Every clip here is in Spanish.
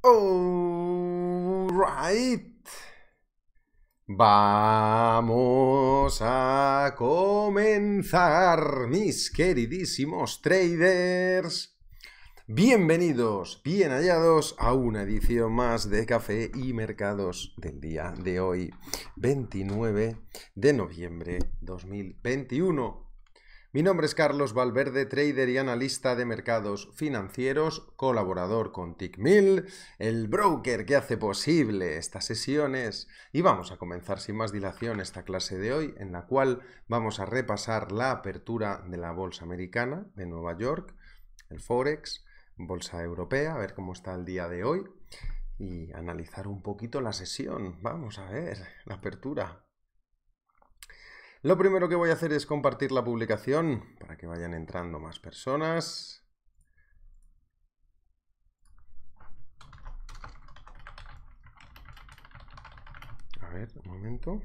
Alright. Vamos a comenzar, mis queridísimos traders. Bienvenidos, bien hallados a una edición más de Café y Mercados del día de hoy, 29 de noviembre 2021. Mi nombre es Carlos Valverde, trader y analista de mercados financieros, colaborador con TickMill, el broker que hace posible estas sesiones. Y vamos a comenzar sin más dilación esta clase de hoy, en la cual vamos a repasar la apertura de la bolsa americana de Nueva York, el Forex, bolsa europea, a ver cómo está el día de hoy y analizar un poquito la sesión. Vamos a ver la apertura. Lo primero que voy a hacer es compartir la publicación para que vayan entrando más personas. A ver, un momento.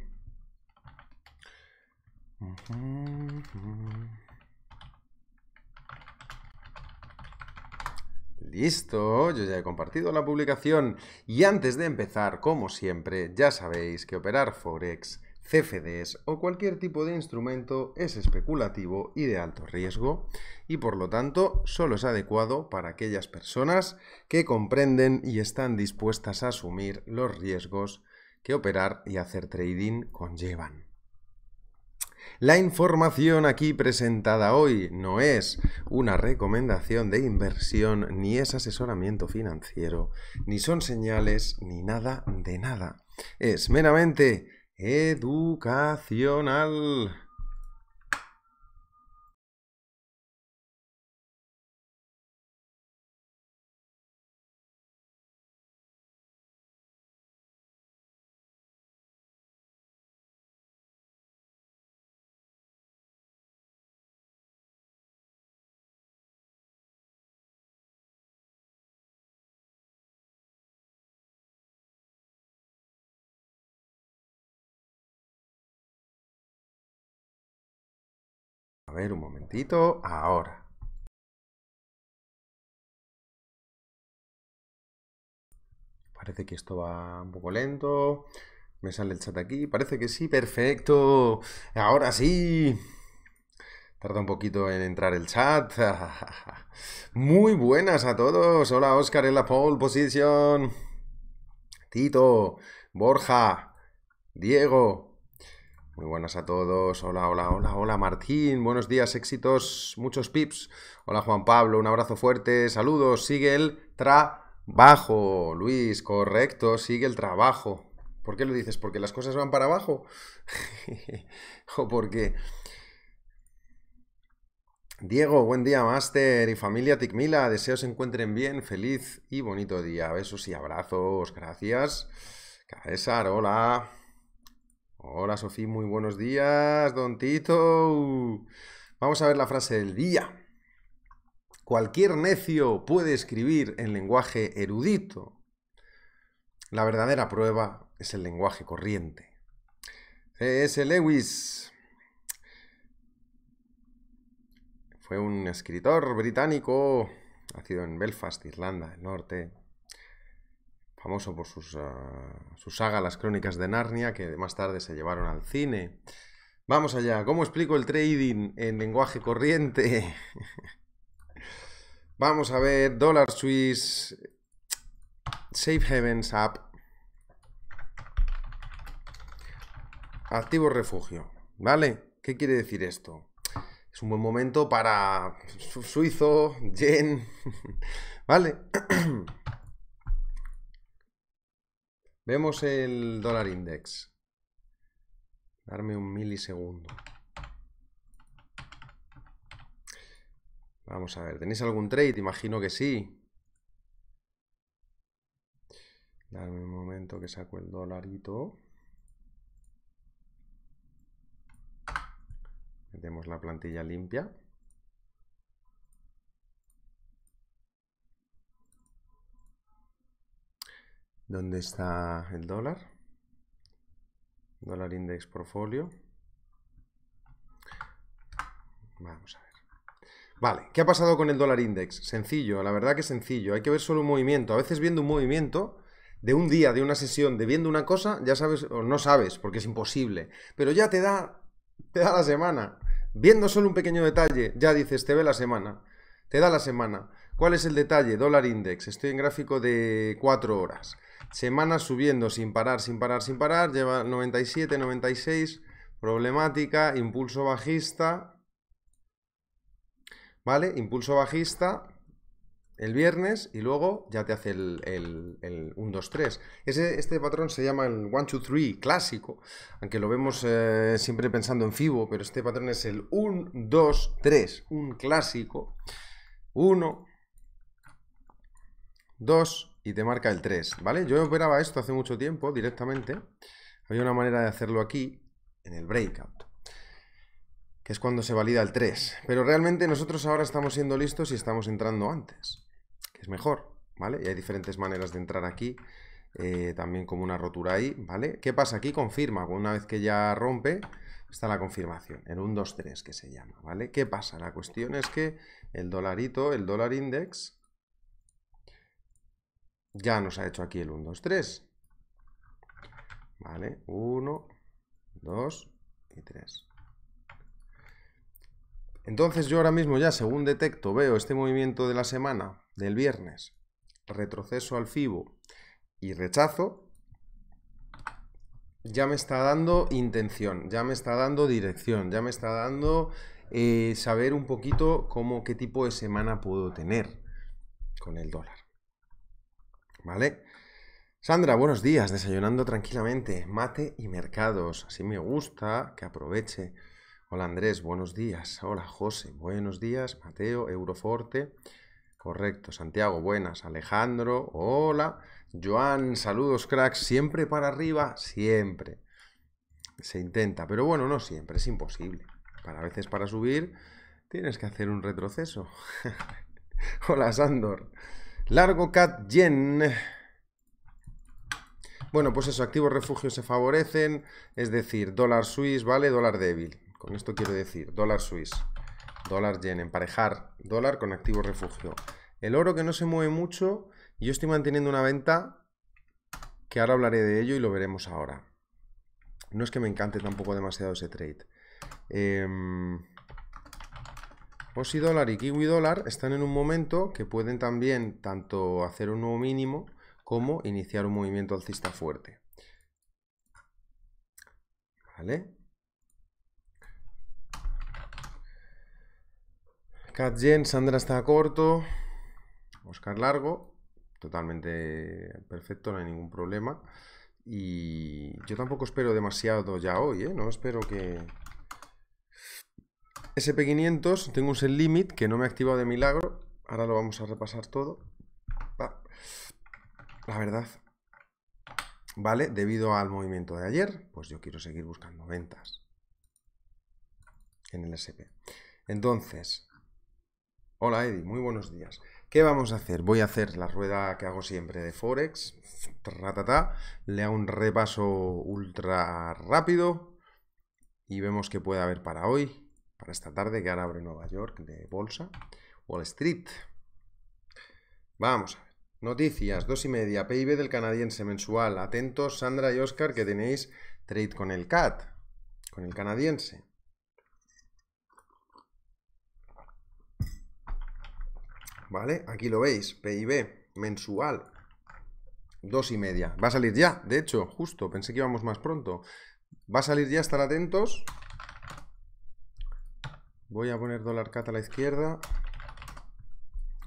Listo, yo ya he compartido la publicación y antes de empezar, como siempre, ya sabéis que operar Forex CFDs o cualquier tipo de instrumento es especulativo y de alto riesgo y por lo tanto solo es adecuado para aquellas personas que comprenden y están dispuestas a asumir los riesgos que operar y hacer trading conllevan. La información aquí presentada hoy no es una recomendación de inversión, ni es asesoramiento financiero, ni son señales, ni nada de nada. Es meramente educacional. Un momentito. Ahora. Parece que esto va un poco lento. Me sale el chat aquí. Parece que sí. Perfecto. Ahora sí. Tarda un poquito en entrar el chat. Muy buenas a todos. Hola Oscar en la pole position. Tito, Borja, Diego, muy buenas a todos. Hola, hola, hola, hola Martín. Buenos días, éxitos, muchos pips. Hola Juan Pablo, un abrazo fuerte. Saludos. Sigue el trabajo. Luis, correcto, sigue el trabajo. ¿Por qué lo dices? ¿Porque las cosas van para abajo? ¿O porque... Diego, buen día, Máster y familia Ticmila. Deseo se encuentren bien, feliz y bonito día. Besos y abrazos. Gracias. César, hola. Hola Sofía, muy buenos días, don Tito. Vamos a ver la frase del día. Cualquier necio puede escribir en lenguaje erudito. La verdadera prueba es el lenguaje corriente. C.S. Lewis fue un escritor británico, nacido en Belfast, Irlanda del Norte, famoso por sus, ah, su saga Las Crónicas de Narnia, que más tarde se llevaron al cine. Vamos allá, ¿cómo explico el trading en lenguaje corriente? Vamos a ver, Dollar Swiss, Safe Havens App, Activo Refugio, ¿vale? ¿Qué quiere decir esto? Es un buen momento para suizo, yen, ¿vale? Vemos el dólar index. Darme un milisegundo. Vamos a ver, ¿tenéis algún trade? Imagino que sí. Darme un momento que saco el dolarito. Metemos la plantilla limpia. ¿Dónde está el dólar? Dólar index portfolio. Vamos a ver. Vale, ¿qué ha pasado con el dólar index? Sencillo, la verdad que sencillo. Hay que ver solo un movimiento. A veces viendo un movimiento de un día, de una sesión, de viendo una cosa, ya sabes, o no sabes, porque es imposible. Pero ya te da, te da la semana. Viendo solo un pequeño detalle, ya dices, te ve la semana. Te da la semana. ¿Cuál es el detalle? Dólar index. Estoy en gráfico de 4 horas. Semanas subiendo sin parar, sin parar, sin parar. Lleva 97, 96. Problemática, impulso bajista. ¿Vale? Impulso bajista el viernes y luego ya te hace el, el, 1, 2, 3. este patrón se llama el 1, 2, 3 clásico, aunque lo vemos eh, siempre pensando en FIBO, pero este patrón es el 1, 2, 3, un clásico. 1, 2 y te marca el 3, ¿vale? Yo operaba esto hace mucho tiempo directamente. Había una manera de hacerlo aquí, en el breakout, que es cuando se valida el 3. Pero realmente nosotros ahora estamos siendo listos y estamos entrando antes, que es mejor, ¿vale? Y hay diferentes maneras de entrar aquí, eh, también como una rotura ahí, ¿vale? ¿Qué pasa? Aquí confirma, una vez que ya rompe, está la confirmación, el 1, 2, 3 que se llama, ¿vale? ¿Qué pasa? La cuestión es que el dolarito, el dólar index, ya nos ha hecho aquí el 1, 2, 3. ¿Vale? 1, 2 y 3. Entonces yo ahora mismo ya, según detecto, veo este movimiento de la semana, del viernes, retroceso al FIBO y rechazo, ya me está dando intención, ya me está dando dirección, ya me está dando eh, saber un poquito cómo, qué tipo de semana puedo tener con el dólar. ¿Vale? Sandra, buenos días, desayunando tranquilamente, mate y mercados, así me gusta, que aproveche. Hola Andrés, buenos días. Hola José, buenos días. Mateo, Euroforte, correcto. Santiago, buenas. Alejandro, hola. Joan, saludos cracks, siempre para arriba, siempre. Se intenta, pero bueno, no siempre, es imposible. Para veces para subir tienes que hacer un retroceso. hola Sandor. Largo cat yen. Bueno, pues eso, activos refugios se favorecen, es decir, dólar suiz, ¿vale? Dólar débil. Con esto quiero decir, dólar suiz, dólar yen, emparejar dólar con activo refugio. El oro que no se mueve mucho, yo estoy manteniendo una venta que ahora hablaré de ello y lo veremos ahora. No es que me encante tampoco demasiado ese trade. Eh, Aussie dólar y Kiwi dólar están en un momento que pueden también tanto hacer un nuevo mínimo como iniciar un movimiento alcista fuerte. ¿Vale? Cat Sandra está corto. Oscar largo. Totalmente perfecto, no hay ningún problema. Y yo tampoco espero demasiado ya hoy, ¿eh? No espero que, SP500, tengo un sell limit que no me ha activado de milagro. Ahora lo vamos a repasar todo. La verdad. Vale, debido al movimiento de ayer, pues yo quiero seguir buscando ventas en el SP. Entonces, hola Eddie, muy buenos días. ¿Qué vamos a hacer? Voy a hacer la rueda que hago siempre de Forex. le hago un repaso ultra rápido y vemos qué puede haber para hoy para esta tarde que ahora abre Nueva York de bolsa. Wall Street. Vamos. Noticias, dos y media. PIB del canadiense mensual. Atentos, Sandra y Oscar, que tenéis trade con el CAT, con el canadiense. ¿Vale? Aquí lo veis. PIB mensual. Dos y media. Va a salir ya, de hecho, justo. Pensé que íbamos más pronto. Va a salir ya, estar atentos. Voy a poner dólar cat a la izquierda.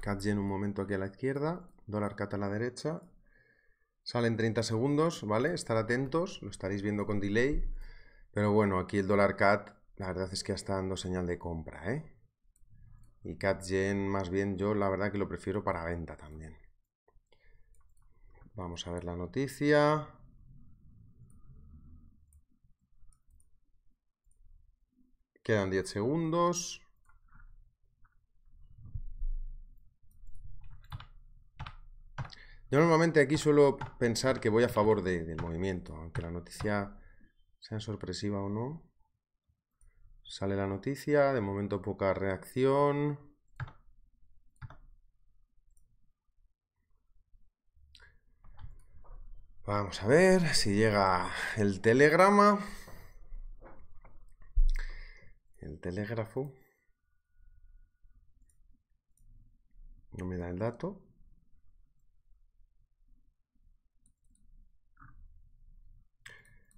Cat en un momento aquí a la izquierda. Dólar cat a la derecha. Salen 30 segundos, ¿vale? Estar atentos, lo estaréis viendo con delay. Pero bueno, aquí el dólar cat, la verdad es que ya está dando señal de compra, ¿eh? Y cat yen, más bien yo la verdad que lo prefiero para venta también. Vamos a ver la noticia. Quedan 10 segundos. Yo normalmente aquí suelo pensar que voy a favor del movimiento, aunque la noticia sea sorpresiva o no. Sale la noticia, de momento poca reacción. Vamos a ver si llega el telegrama. El telégrafo. No me da el dato.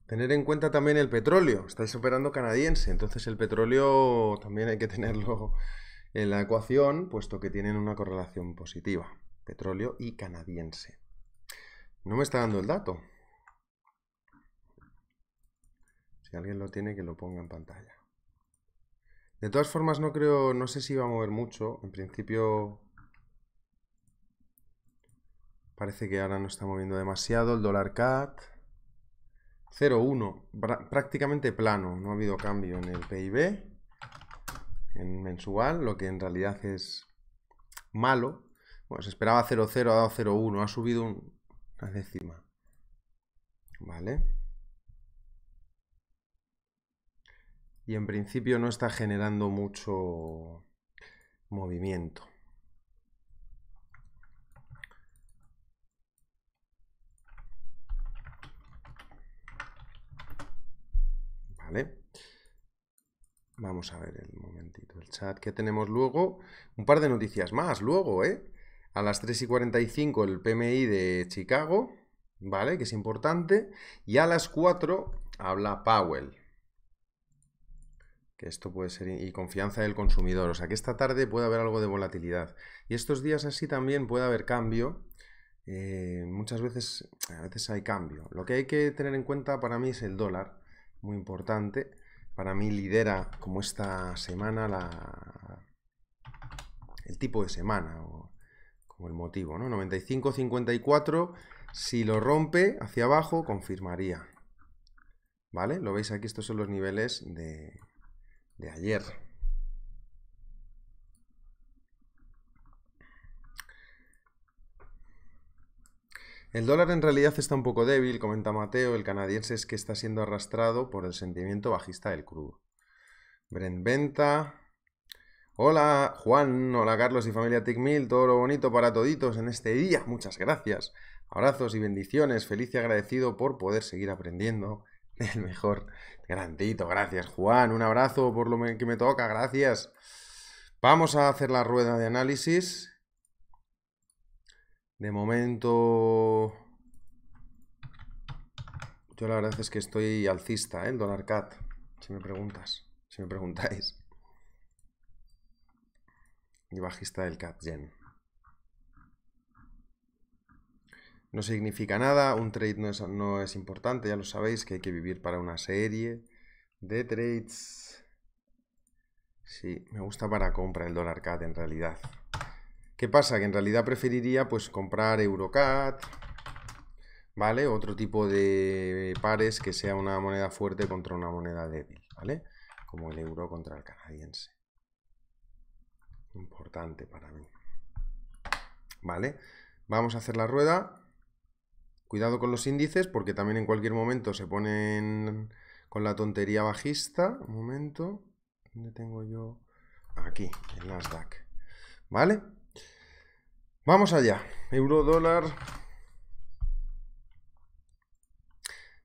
Tener en cuenta también el petróleo. Estáis operando canadiense, entonces el petróleo también hay que tenerlo en la ecuación, puesto que tienen una correlación positiva. Petróleo y canadiense. No me está dando el dato. Si alguien lo tiene, que lo ponga en pantalla. De todas formas, no creo, no sé si va a mover mucho. En principio, parece que ahora no está moviendo demasiado. El dólar CAT. 0,1, prácticamente plano, no ha habido cambio en el PIB, en mensual, lo que en realidad es malo. Bueno, se esperaba 0,0, ha dado 0,1, ha subido una décima. ¿Vale? Y en principio no está generando mucho movimiento. Vamos a ver el momentito, el chat que tenemos luego. Un par de noticias más luego, ¿eh? A las 3 y 45 el PMI de Chicago, ¿vale? Que es importante. Y a las 4 habla Powell. Que esto puede ser... Y confianza del consumidor. O sea que esta tarde puede haber algo de volatilidad. Y estos días así también puede haber cambio. Eh, muchas veces, a veces hay cambio. Lo que hay que tener en cuenta para mí es el dólar muy importante. Para mí lidera como esta semana la, el tipo de semana o como el motivo, ¿no? 95-54, si lo rompe hacia abajo, confirmaría. ¿Vale? Lo veis aquí, estos son los niveles de, de ayer. El dólar en realidad está un poco débil, comenta Mateo, el canadiense es que está siendo arrastrado por el sentimiento bajista del crudo. Brent Venta. Hola Juan, hola Carlos y familia TICMIL, todo lo bonito para toditos en este día, muchas gracias. Abrazos y bendiciones, feliz y agradecido por poder seguir aprendiendo el mejor grandito. Gracias Juan, un abrazo por lo que me toca, gracias. Vamos a hacer la rueda de análisis de momento... Yo la verdad es que estoy alcista, ¿eh? el dólar cat, si me preguntas, si me preguntáis. Y bajista del cat yen. No significa nada, un trade no es, no es importante, ya lo sabéis, que hay que vivir para una serie de trades. Sí, me gusta para compra el dólar cat en realidad. ¿Qué pasa? Que en realidad preferiría pues comprar Eurocat, ¿vale? Otro tipo de pares que sea una moneda fuerte contra una moneda débil, ¿vale? Como el euro contra el canadiense. Importante para mí. ¿Vale? Vamos a hacer la rueda. Cuidado con los índices porque también en cualquier momento se ponen con la tontería bajista. Un momento. ¿Dónde tengo yo? Aquí, el Nasdaq. ¿Vale? Vamos allá. Euro dólar.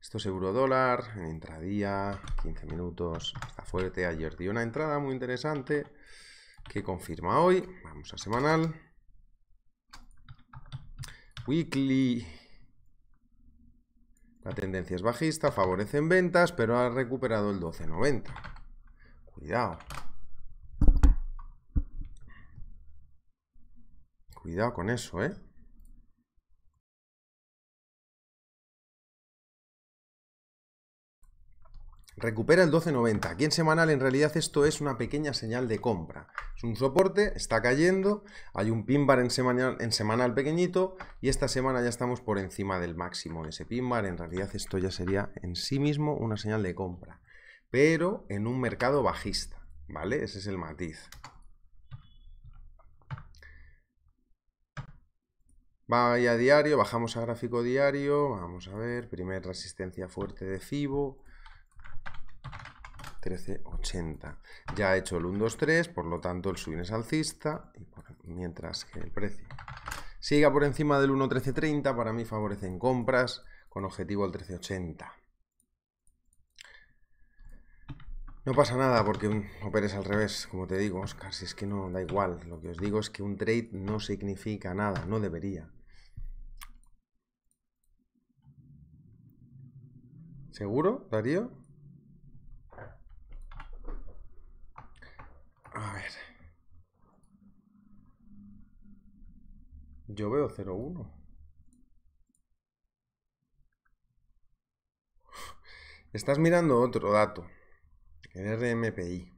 Esto es euro dólar en intradía, 15 minutos, está fuerte. Ayer dio una entrada muy interesante que confirma hoy. Vamos a semanal. Weekly. La tendencia es bajista, favorece en ventas, pero ha recuperado el 12.90. Cuidado. Cuidado con eso, ¿eh? Recupera el 12.90. Aquí en semanal en realidad esto es una pequeña señal de compra. Es un soporte, está cayendo, hay un pin bar en semanal, pequeñito y esta semana ya estamos por encima del máximo de ese pin bar. En realidad esto ya sería en sí mismo una señal de compra, pero en un mercado bajista, ¿vale? Ese es el matiz. Vaya diario, bajamos a gráfico diario, vamos a ver, primer resistencia fuerte de FIBO, 13.80. Ya ha hecho el 1, 2, 3, por lo tanto el swing es alcista, mientras que el precio siga por encima del 1.1330, para mí favorecen compras, con objetivo al 1380. No pasa nada porque operes al revés, como te digo, Oscar, si es que no da igual. Lo que os digo es que un trade no significa nada, no debería. ¿Seguro, Darío? A ver. Yo veo 0,1. Estás mirando otro dato. El RMPI.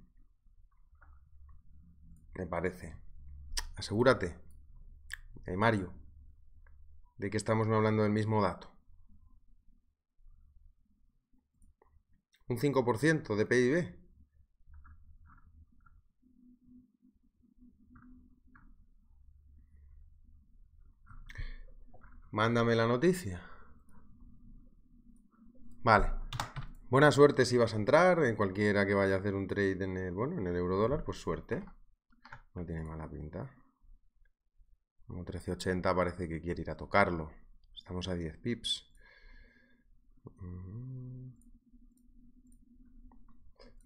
Me parece. Asegúrate, eh, Mario, de que estamos hablando del mismo dato. Un 5% de PIB. Mándame la noticia. Vale. Buena suerte si vas a entrar, en cualquiera que vaya a hacer un trade en el, bueno, en el euro dólar, pues suerte. No tiene mala pinta. Como 1380 parece que quiere ir a tocarlo. Estamos a 10 pips. Mm.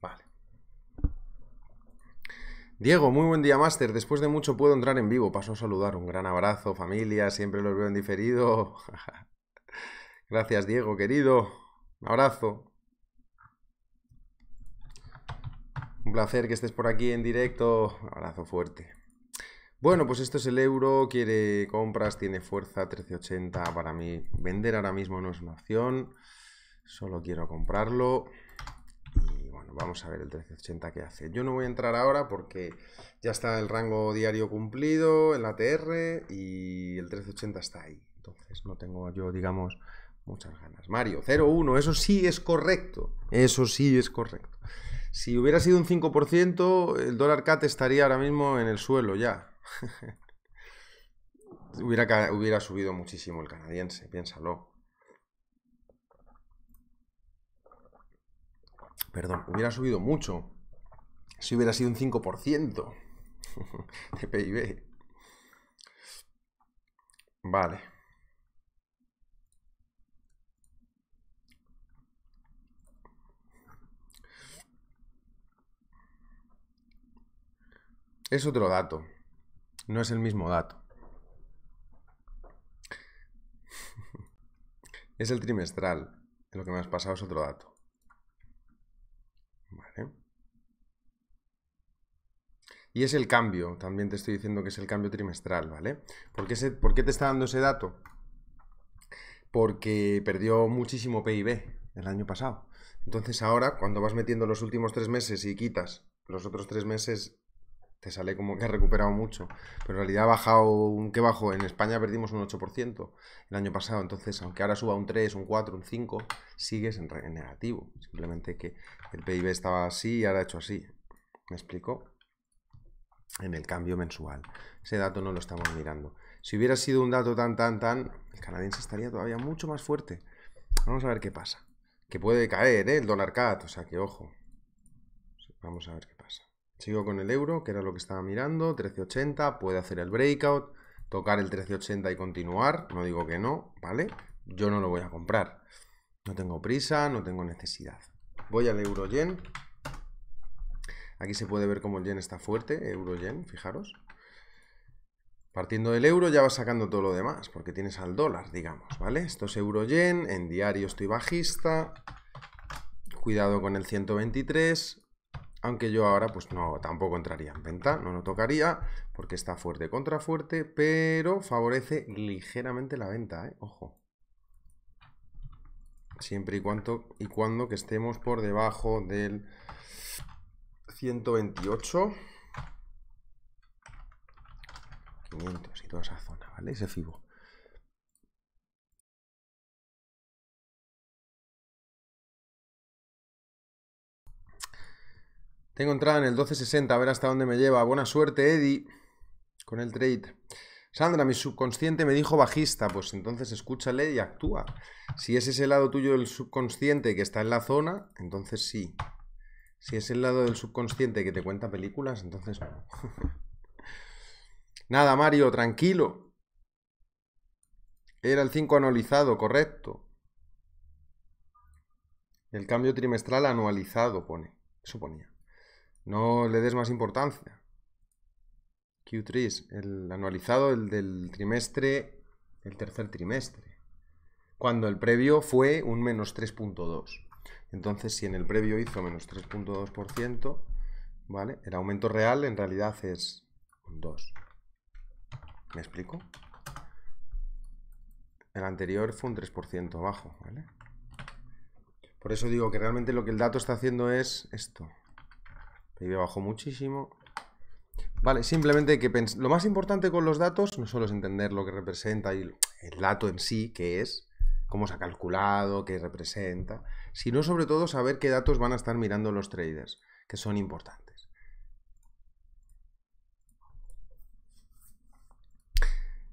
Vale. Diego, muy buen día, Master. Después de mucho puedo entrar en vivo. Paso a saludar. Un gran abrazo, familia. Siempre los veo en diferido. Gracias, Diego, querido. Un abrazo. Un placer que estés por aquí en directo. Un abrazo fuerte. Bueno, pues esto es el euro, quiere compras, tiene fuerza 1380 para mí. Vender ahora mismo no es una opción, solo quiero comprarlo. Y bueno, vamos a ver el 1380 qué hace. Yo no voy a entrar ahora porque ya está el rango diario cumplido en la TR y el 1380 está ahí. Entonces no tengo yo, digamos, muchas ganas. Mario, 0,1, eso sí es correcto. Eso sí es correcto. Si hubiera sido un 5%, el dólar CAT estaría ahora mismo en el suelo ya. hubiera, hubiera subido muchísimo el canadiense, piénsalo. Perdón, hubiera subido mucho. Si hubiera sido un 5% de PIB. Vale. Es otro dato. No es el mismo dato. es el trimestral. Lo que me has pasado es otro dato. Y es el cambio. También te estoy diciendo que es el cambio trimestral, ¿vale? ¿Por qué, ¿Por qué te está dando ese dato? Porque perdió muchísimo PIB el año pasado. Entonces ahora, cuando vas metiendo los últimos tres meses y quitas los otros tres meses te sale como que ha recuperado mucho. Pero en realidad ha bajado, un ¿qué bajó? En España perdimos un 8% el año pasado. Entonces, aunque ahora suba un 3, un 4, un 5, sigues en, negativo. Simplemente que el PIB estaba así y ahora ha hecho así. ¿Me explico? En el cambio mensual. Ese dato no lo estamos mirando. Si hubiera sido un dato tan, tan, tan, el canadiense estaría todavía mucho más fuerte. Vamos a ver qué pasa. Que puede caer, ¿eh? El dólar CAT, o sea que ojo. Vamos a ver qué pasa. Sigo con el euro, que era lo que estaba mirando, 1380, puede hacer el breakout, tocar el 1380 y continuar, no digo que no, ¿vale? Yo no lo voy a comprar. No tengo prisa, no tengo necesidad. Voy al euro yen. Aquí se puede ver cómo el yen está fuerte, euro yen, fijaros. Partiendo del euro ya va sacando todo lo demás, porque tienes al dólar, digamos, ¿vale? Esto es euro yen, en diario estoy bajista. Cuidado con el 123, aunque yo ahora pues no, tampoco entraría en venta, no lo tocaría porque está fuerte contra fuerte, pero favorece ligeramente la venta, ¿eh? ojo. Siempre y cuando, y cuando que estemos por debajo del 128, 500 y toda esa zona, ¿vale? Ese FIBO. Tengo entrada en el 1260, a ver hasta dónde me lleva. Buena suerte, Eddie, con el trade. Sandra, mi subconsciente me dijo bajista, pues entonces escúchale y actúa. Si es ese lado tuyo del subconsciente que está en la zona, entonces sí. Si es el lado del subconsciente que te cuenta películas, entonces no. Nada, Mario, tranquilo. Era el 5 analizado, correcto. El cambio trimestral anualizado pone. Eso ponía. No le des más importancia. Q3, el anualizado, el del trimestre, el tercer trimestre. Cuando el previo fue un menos 3.2. Entonces, si en el previo hizo menos 3.2%, ¿vale? El aumento real en realidad es un 2. ¿Me explico? El anterior fue un 3% bajo, ¿vale? Por eso digo que realmente lo que el dato está haciendo es esto. PIB bajó muchísimo. Vale, simplemente que lo más importante con los datos no solo es entender lo que representa y el dato en sí, que es, cómo se ha calculado, qué representa, sino sobre todo saber qué datos van a estar mirando los traders, que son importantes.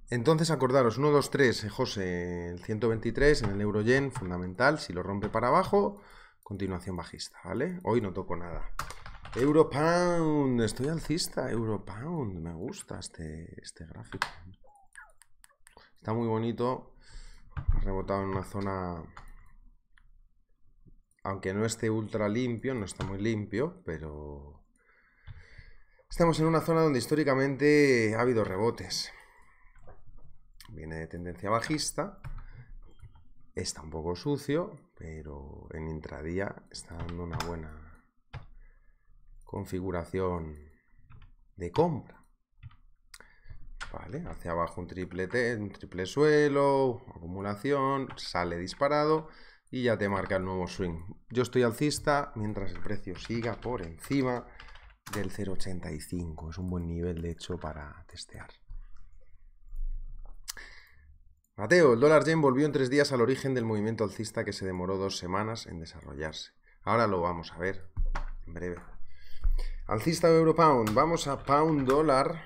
Entonces acordaros, 1, 2, 3, José, el 123 en el euro-yen, fundamental, si lo rompe para abajo, continuación bajista, ¿vale? Hoy no toco nada. Euro-pound, estoy alcista, euro-pound, me gusta este, este gráfico. Está muy bonito, ha rebotado en una zona, aunque no esté ultra limpio, no está muy limpio, pero estamos en una zona donde históricamente ha habido rebotes. Viene de tendencia bajista. Está un poco sucio, pero en intradía está dando una buena configuración de compra. Vale, hacia abajo un triple, un triple suelo, acumulación, sale disparado y ya te marca el nuevo swing. Yo estoy alcista mientras el precio siga por encima del 0.85. Es un buen nivel, de hecho, para testear. Mateo, el dólar yen volvió en tres días al origen del movimiento alcista que se demoró dos semanas en desarrollarse. Ahora lo vamos a ver en breve. Alcista euro pound. Vamos a pound dólar.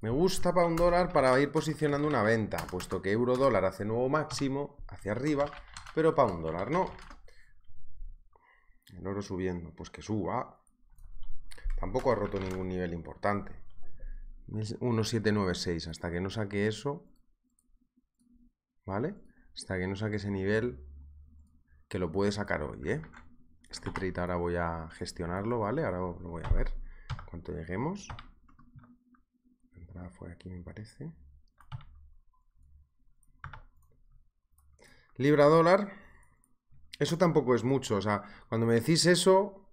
Me gusta pound dólar para ir posicionando una venta, puesto que euro dólar hace nuevo máximo hacia arriba, pero pound dólar no. El oro subiendo, pues que suba. Tampoco ha roto ningún nivel importante. 1796, hasta que no saque eso, ¿vale? Hasta que no saque ese nivel que lo puede sacar hoy, ¿eh? Este trade ahora voy a gestionarlo, ¿vale? Ahora lo voy a ver cuánto lleguemos. La entrada fue aquí, me parece. Libra dólar. Eso tampoco es mucho. O sea, cuando me decís eso,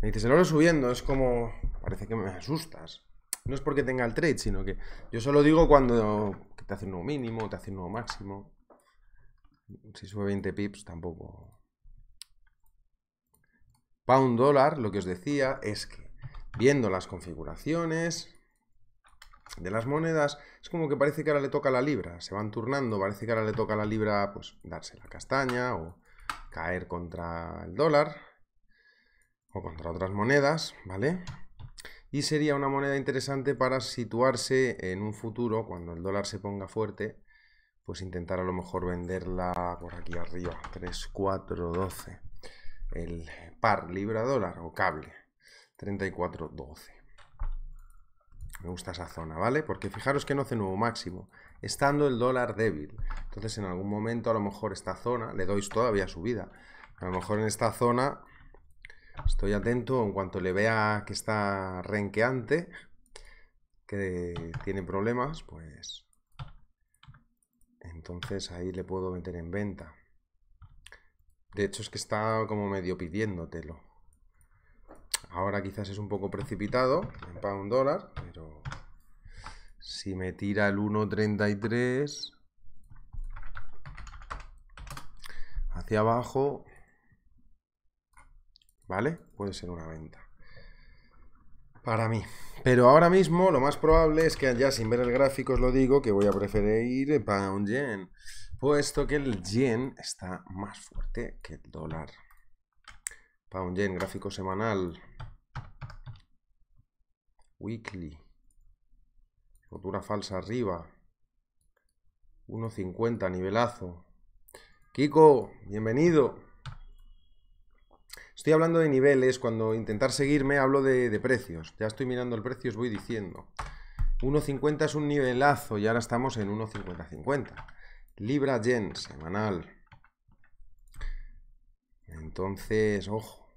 me dices el oro subiendo. Es como, parece que me asustas. No es porque tenga el trade, sino que yo solo digo cuando te hace un nuevo mínimo, te hace un nuevo máximo. Si sube 20 pips, tampoco. Pound dólar, lo que os decía es que viendo las configuraciones de las monedas, es como que parece que ahora le toca la libra. Se van turnando, parece que ahora le toca la libra pues darse la castaña o caer contra el dólar o contra otras monedas, ¿vale? y sería una moneda interesante para situarse en un futuro, cuando el dólar se ponga fuerte, pues intentar a lo mejor venderla por aquí arriba, 3, 4, 12. El par libra dólar o cable, 34, 12. Me gusta esa zona, ¿vale? Porque fijaros que no hace nuevo máximo, estando el dólar débil. Entonces en algún momento a lo mejor esta zona, le doy todavía subida, a lo mejor en esta zona Estoy atento en cuanto le vea que está renqueante, que tiene problemas, pues entonces ahí le puedo meter en venta. De hecho es que está como medio pidiéndotelo. Ahora quizás es un poco precipitado en pound dólar, pero si me tira el 1.33 hacia abajo, ¿vale? Puede ser una venta. Para mí. Pero ahora mismo lo más probable es que ya sin ver el gráfico os lo digo que voy a preferir pound yen, puesto que el yen está más fuerte que el dólar. Pound yen, gráfico semanal. Weekly. Rotura falsa arriba. 1.50, nivelazo. Kiko, bienvenido. Estoy hablando de niveles, cuando intentar seguirme hablo de, precios. Ya estoy mirando el precio, os voy diciendo. 1.50 es un nivelazo y ahora estamos en 1.50.50. Libra Yen semanal. Entonces, ojo.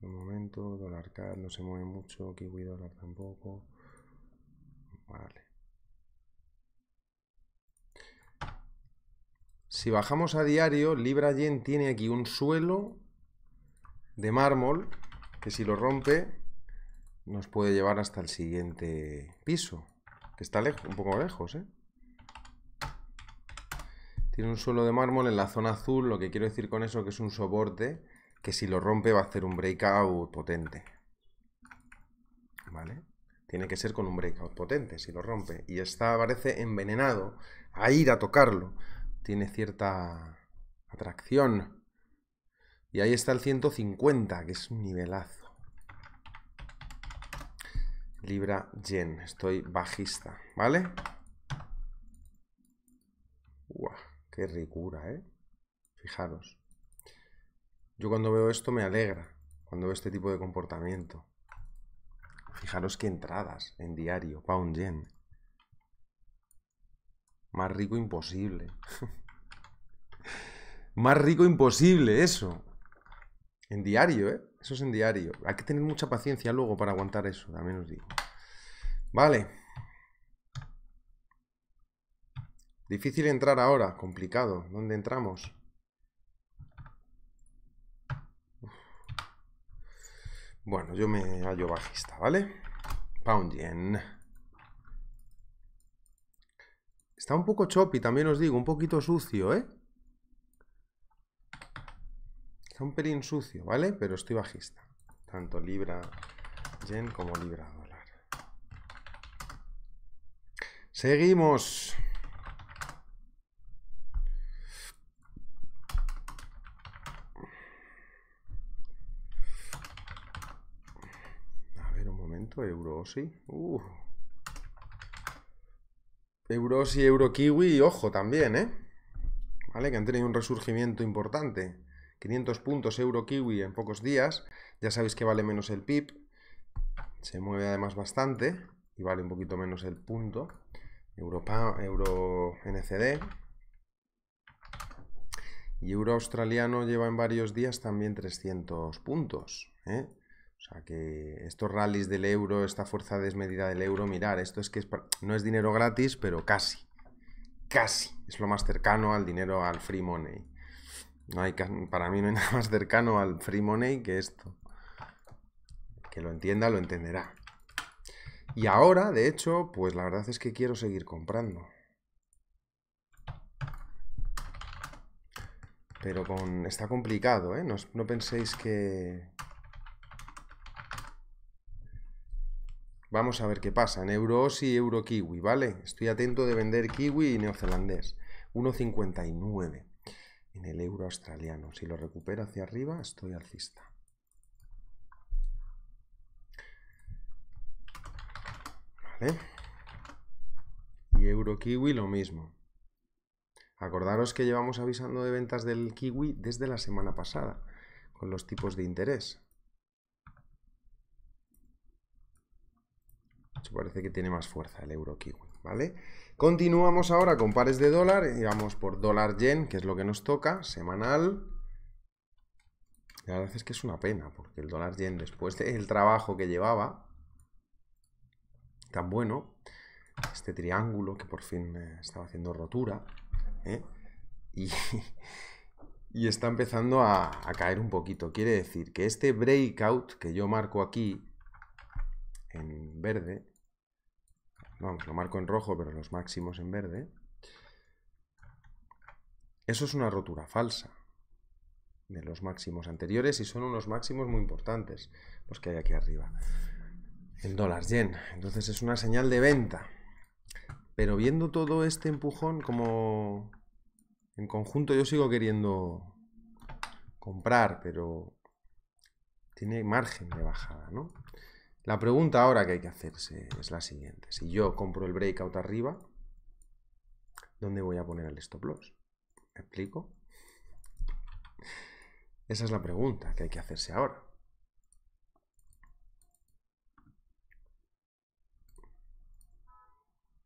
Un momento, dólar CAD no se mueve mucho, kiwi dólar tampoco. Vale. Si bajamos a diario, Libra Yen tiene aquí un suelo de mármol que si lo rompe nos puede llevar hasta el siguiente piso, que está lejos, un poco lejos, ¿eh? Tiene un suelo de mármol en la zona azul, lo que quiero decir con eso que es un soporte que si lo rompe va a hacer un breakout potente. ¿Vale? Tiene que ser con un breakout potente si lo rompe. Y está, parece envenenado a ir a tocarlo. Tiene cierta atracción. Y ahí está el 150, que es un nivelazo. Libra Yen, estoy bajista, ¿vale? Uah, qué ricura, ¿eh? Fijaros. Yo cuando veo esto me alegra, cuando veo este tipo de comportamiento. Fijaros qué entradas en diario, pound yen. Más rico imposible. Más rico imposible eso. En diario, ¿eh? Eso es en diario. Hay que tener mucha paciencia luego para aguantar eso, también os digo. Vale. Difícil entrar ahora, complicado. ¿Dónde entramos? Bueno, yo me hallo bajista, ¿vale? Pound yen. Está un poco choppy, también os digo, un poquito sucio, ¿eh? Está un pelín sucio, ¿vale? Pero estoy bajista. Tanto libra yen como libra dólar. Seguimos. Euro sí. Uh. Euro sí, Euro Kiwi, ojo también, ¿eh? ¿Vale? Que han tenido un resurgimiento importante. 500 puntos Euro Kiwi en pocos días. Ya sabéis que vale menos el PIB. Se mueve además bastante. Y vale un poquito menos el punto. Europa, Euro NCD. Y Euro australiano lleva en varios días también 300 puntos. ¿eh? O sea que estos rallies del euro, esta fuerza desmedida del euro, mirar, esto es que no es dinero gratis, pero casi. Casi. Es lo más cercano al dinero, al free money. No hay, para mí no hay nada más cercano al free money que esto. Que lo entienda, lo entenderá. Y ahora, de hecho, pues la verdad es que quiero seguir comprando. Pero con... está complicado, ¿eh? no penséis que, Vamos a ver qué pasa. En euros y euro kiwi, ¿vale? Estoy atento de vender kiwi y neozelandés. 1,59 en el euro australiano. Si lo recupero hacia arriba, estoy alcista. ¿Vale? Y euro kiwi lo mismo. Acordaros que llevamos avisando de ventas del kiwi desde la semana pasada, con los tipos de interés. parece que tiene más fuerza el euro kiwi, ¿vale? Continuamos ahora con pares de dólar y vamos por dólar yen, que es lo que nos toca, semanal. La verdad es que es una pena, porque el dólar yen, después del trabajo que llevaba, tan bueno, este triángulo que por fin estaba haciendo rotura, ¿eh? y, está empezando a caer un poquito. Quiere decir que este breakout que yo marco aquí, en verde, Vamos, lo marco en rojo, pero los máximos en verde. Eso es una rotura falsa de los máximos anteriores y son unos máximos muy importantes los que hay aquí arriba. El dólar yen. Entonces es una señal de venta. Pero viendo todo este empujón como en conjunto yo sigo queriendo comprar, pero tiene margen de bajada, ¿no? La pregunta ahora que hay que hacerse es la siguiente. Si yo compro el breakout arriba, ¿dónde voy a poner el stop loss? ¿Me explico? Esa es la pregunta que hay que hacerse ahora.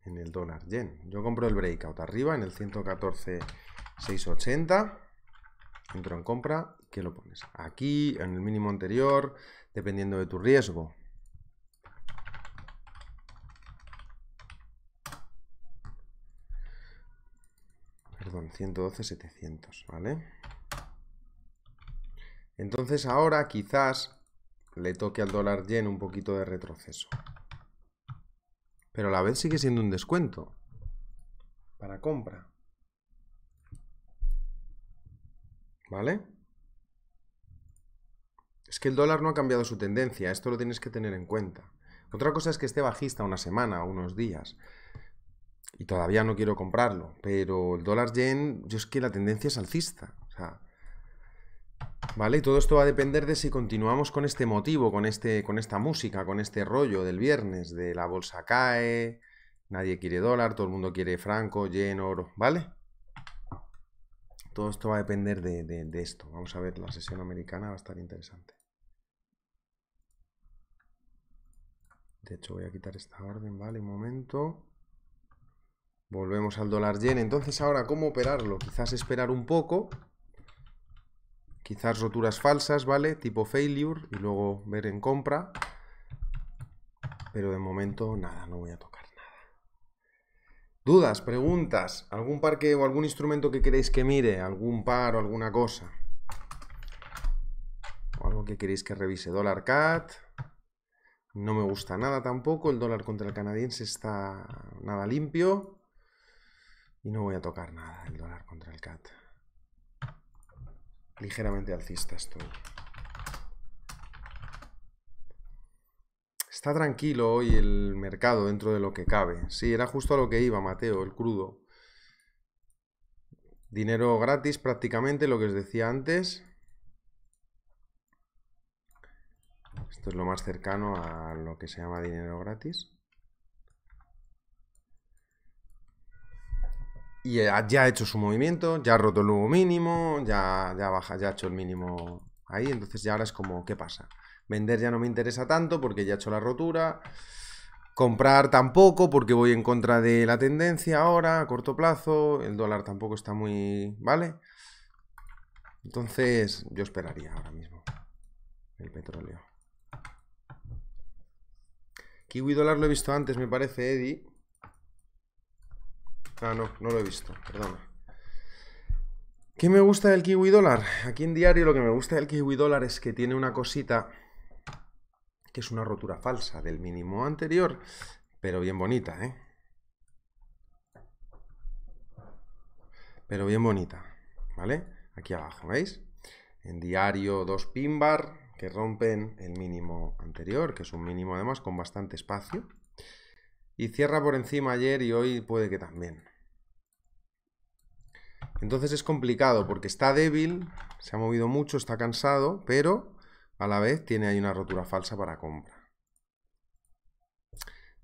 En el dólar yen. Yo compro el breakout arriba en el 114,680. Entro en compra. ¿Qué lo pones? Aquí, en el mínimo anterior, dependiendo de tu riesgo. Perdón, 112,700, ¿vale? Entonces ahora quizás le toque al dólar yen un poquito de retroceso. Pero a la vez sigue siendo un descuento para compra. ¿Vale? Es que el dólar no ha cambiado su tendencia, esto lo tienes que tener en cuenta. Otra cosa es que esté bajista una semana o unos días. Y todavía no quiero comprarlo. Pero el dólar yen, yo es que la tendencia es alcista. O sea, ¿Vale? Y todo esto va a depender de si continuamos con este motivo, con, este, con esta música, con este rollo del viernes, de la bolsa cae, nadie quiere dólar, todo el mundo quiere franco, yen, oro, ¿vale? Todo esto va a depender de, de esto. Vamos a ver, la sesión americana va a estar interesante. De hecho, voy a quitar esta orden, ¿vale? Un momento. Volvemos al dólar yen. Entonces, ahora, ¿cómo operarlo? Quizás esperar un poco Quizás roturas falsas, ¿vale? Tipo failure y luego ver en compra. Pero de momento nada, no voy a tocar nada. ¿Dudas? ¿Preguntas? ¿Algún parque o algún instrumento que queréis que mire? ¿Algún par o alguna cosa? ¿O algo que queréis que revise? Dólar CAT. No me gusta nada tampoco. El dólar contra el canadiense está nada limpio. Y no voy a tocar nada el dólar contra el CAT ligeramente alcista estoy. Está tranquilo hoy el mercado dentro de lo que cabe. Sí, era justo a lo que iba, Mateo, el crudo. Dinero gratis prácticamente, lo que os decía antes. Esto es lo más cercano a lo que se llama dinero gratis. Y ya ha hecho su movimiento, ya ha roto el nuevo mínimo, ya, ya baja, ya ha hecho el mínimo ahí. Entonces ya ahora es como, ¿qué pasa? Vender ya no me interesa tanto porque ya ha hecho la rotura. Comprar tampoco porque voy en contra de la tendencia ahora, a corto plazo. El dólar tampoco está muy... ¿Vale? Entonces yo esperaría ahora mismo el petróleo. Kiwi dólar lo he visto antes, me parece, Eddie. Ah, no, no lo he visto, perdona. ¿Qué me gusta del kiwi dólar? Aquí en diario lo que me gusta del kiwi dólar es que tiene una cosita que es una rotura falsa del mínimo anterior, pero bien bonita, ¿eh? Pero bien bonita, ¿vale? Aquí abajo, ¿veis? En diario dos pin bar que rompen el mínimo anterior, que es un mínimo además con bastante espacio. Y cierra por encima ayer y hoy puede que también. Entonces es complicado porque está débil, se ha movido mucho, está cansado, pero a la vez tiene ahí una rotura falsa para compra.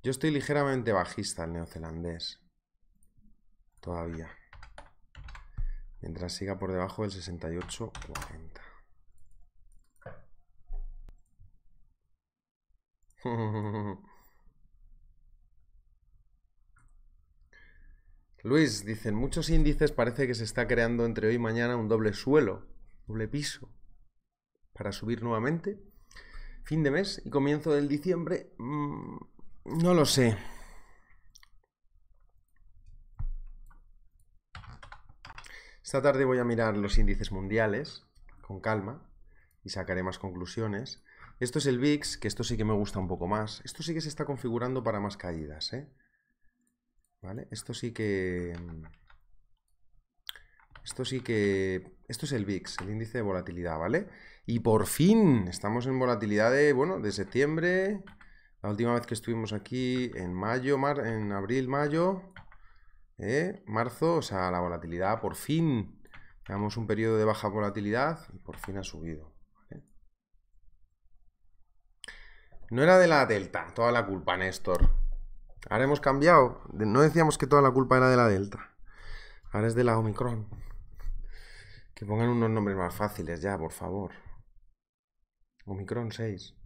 Yo estoy ligeramente bajista el neozelandés. Todavía. Mientras siga por debajo del 68.40. Luis, dicen, muchos índices parece que se está creando entre hoy y mañana un doble suelo, doble piso, para subir nuevamente. Fin de mes y comienzo del diciembre, mm, no lo sé. Esta tarde voy a mirar los índices mundiales con calma y sacaré más conclusiones. Esto es el VIX, que esto sí que me gusta un poco más. Esto sí que se está configurando para más caídas, ¿eh? ¿Vale? Esto sí que... Mm, esto sí que... Esto es el VIX, el índice de volatilidad, ¿vale? Y por fin estamos en volatilidad de, bueno, de septiembre. La última vez que estuvimos aquí en mayo, mar, en abril, mayo, ¿eh? marzo, o sea, la volatilidad por fin. Llevamos un periodo de baja volatilidad y por fin ha subido. No era de la Delta, toda la culpa, Néstor. Ahora hemos cambiado. No decíamos que toda la culpa era de la Delta. Ahora es de la Omicron. Que pongan unos nombres más fáciles ya, por favor. Omicron 6.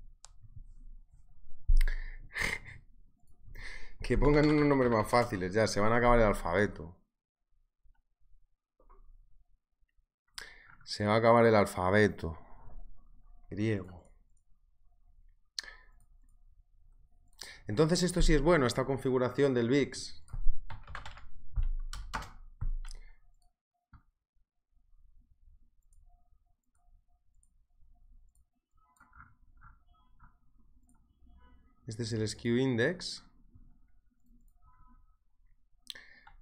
Que pongan unos nombres más fáciles, ya, se van a acabar el alfabeto. Se va a acabar el alfabeto. Griego. Entonces esto sí es bueno, esta configuración del VIX. Este es el SKU Index.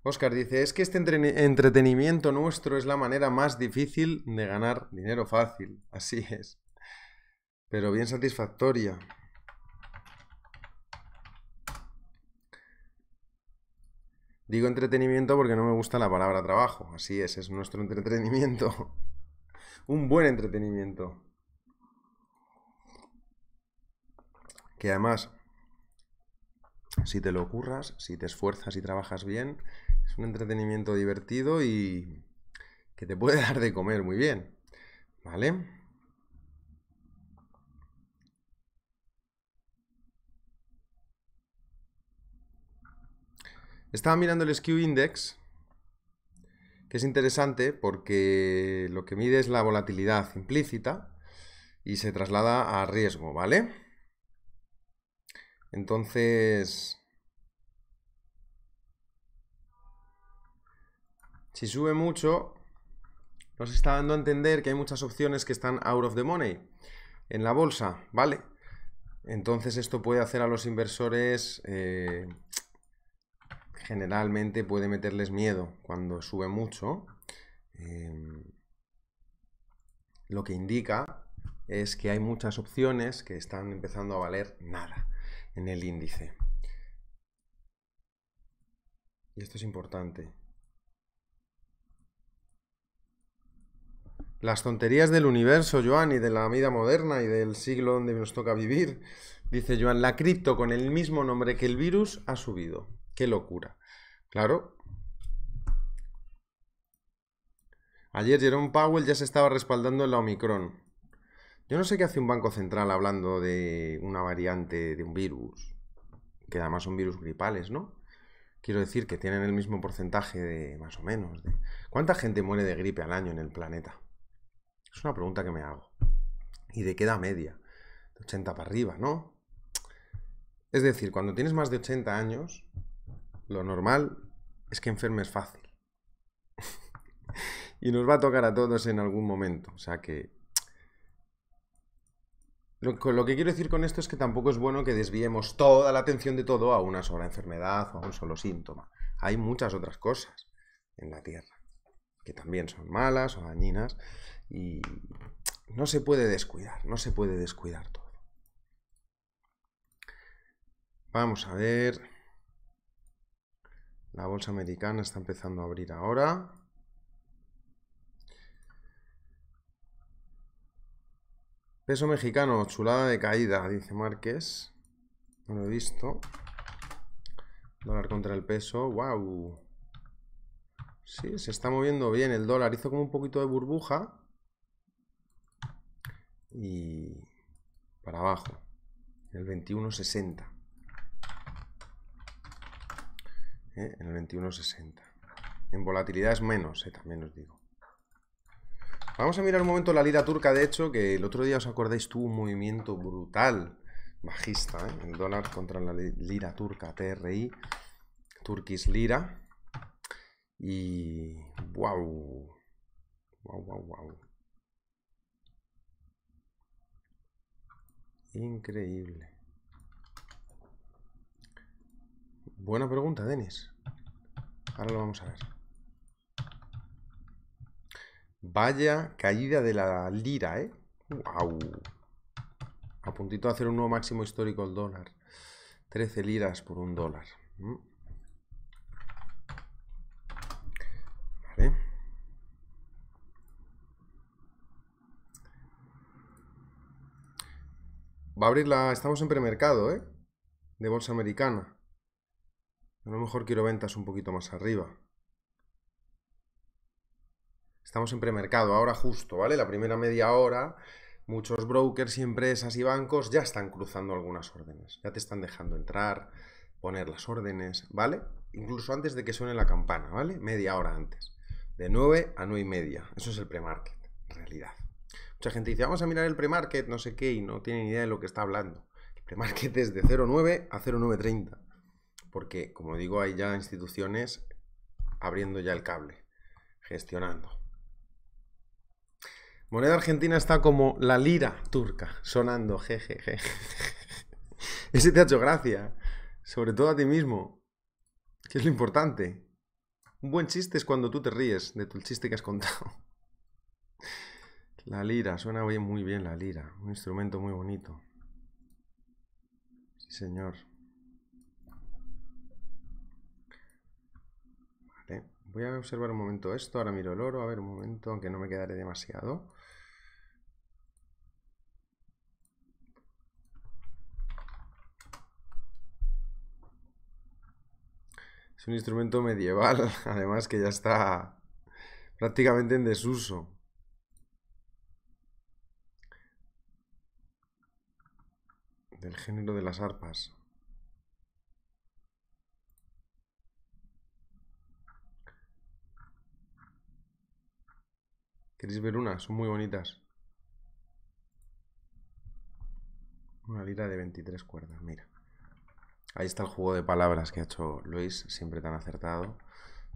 Oscar dice, es que este entretenimiento nuestro es la manera más difícil de ganar dinero fácil. Así es. Pero bien satisfactoria. Digo entretenimiento porque no me gusta la palabra trabajo. Así es, es nuestro entretenimiento. Un buen entretenimiento. Que además, si te lo ocurras, si te esfuerzas y trabajas bien, es un entretenimiento divertido y que te puede dar de comer muy bien. ¿Vale? Estaba mirando el SKU Index, que es interesante porque lo que mide es la volatilidad implícita y se traslada a riesgo, ¿vale? Entonces, si sube mucho, nos está dando a entender que hay muchas opciones que están out of the money en la bolsa, ¿vale? Entonces esto puede hacer a los inversores, eh, generalmente puede meterles miedo cuando sube mucho. Em, lo que indica es que hay muchas opciones que están empezando a valer nada en el índice. Y esto es importante. Las tonterías del universo, Joan, y de la vida moderna y del siglo donde nos toca vivir. Dice Joan, la cripto con el mismo nombre que el virus ha subido. Qué locura. Claro. Ayer Jerome Powell ya se estaba respaldando en la Omicron. Yo no sé qué hace un banco central hablando de una variante de un virus, que además son virus gripales, ¿no? Quiero decir que tienen el mismo porcentaje de más o menos. ¿Cuánta gente muere de gripe al año en el planeta? Es una pregunta que me hago. ¿Y de qué edad media? De 80 para arriba, ¿no? Es decir, cuando tienes más de 80 años, lo normal es que enfermes fácil. y nos va a tocar a todos en algún momento. O sea que lo, que quiero decir con esto es que tampoco es bueno que desviemos toda la atención de todo a una sola enfermedad o a un solo síntoma. Hay muchas otras cosas en la Tierra que también son malas o dañinas y no se puede descuidar, no se puede descuidar todo. Vamos a ver. La bolsa americana está empezando a abrir ahora. Peso mexicano, chulada de caída, dice Márquez. No lo he visto. Dólar contra el peso, wow. Sí, se está moviendo bien el dólar. Hizo como un poquito de burbuja. Y para abajo. El 21.60. ¿Eh? En el 21.60. En volatilidad es menos, eh, también os digo. Vamos a mirar un momento la lira turca, de hecho, que el otro día, os acordáis, tuvo un movimiento brutal bajista, ¿eh? el dólar contra la lira turca, TRI, Turkish Lira. Y... ¡Wow! ¡Wow, wow, wow! Increíble. Buena pregunta, Denis. Ahora lo vamos a ver. Vaya caída de la lira, ¿eh? ¡Wow! A puntito de hacer un nuevo máximo histórico el dólar. 13 liras por un dólar. Mm. Vale. Va a abrir la... Estamos en premercado, ¿eh? De bolsa americana. A lo mejor quiero ventas un poquito más arriba. Estamos en premercado, ahora justo, ¿vale? La primera media hora, muchos brokers y empresas y bancos ya están cruzando algunas órdenes, ya te están dejando entrar poner las órdenes, ¿vale? Incluso antes de que suene la campana, ¿vale? Media hora antes. De 9 a 9 y media. Eso es el pre-market, en realidad. Mucha gente dice, vamos a mirar el pre-market, no sé qué, y no tienen idea de lo que está hablando. El pre-market es de 0,9 a 0,930. Porque, como digo, hay ya instituciones abriendo ya el cable, gestionando. Moneda argentina está como la lira turca, sonando, jejeje. Ese te ha hecho gracia, sobre todo a ti mismo, que es lo importante. Un buen chiste es cuando tú te ríes de tu chiste que has contado. La lira, suena muy bien la lira, un instrumento muy bonito. Sí, señor. Vale, voy a observar un momento esto, ahora miro el oro, a ver un momento, aunque no me quedaré demasiado. Es un instrumento medieval, además que ya está prácticamente en desuso. Del género de las arpas. ¿Queréis ver una? Son muy bonitas. Una lira de 23 cuerdas, mira. Ahí está el juego de palabras que ha hecho Luis, siempre tan acertado.